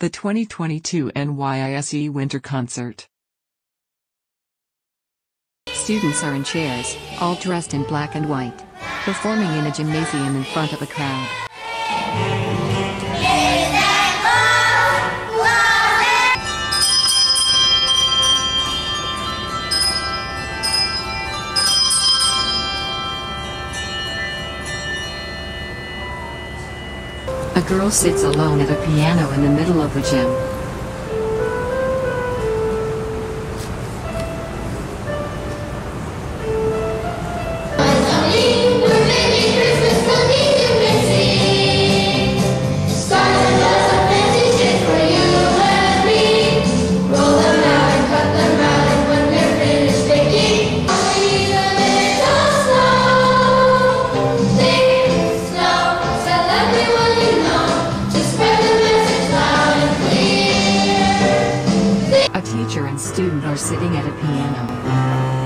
The 2022 NYISE Winter Concert. Students are in chairs, all dressed in black and white, performing in a gymnasium in front of a crowd. A girl sits alone at a piano in the middle of the gym. Sitting at a piano.